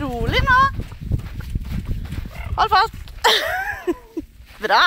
Rolig nå. Hold fast. Bra.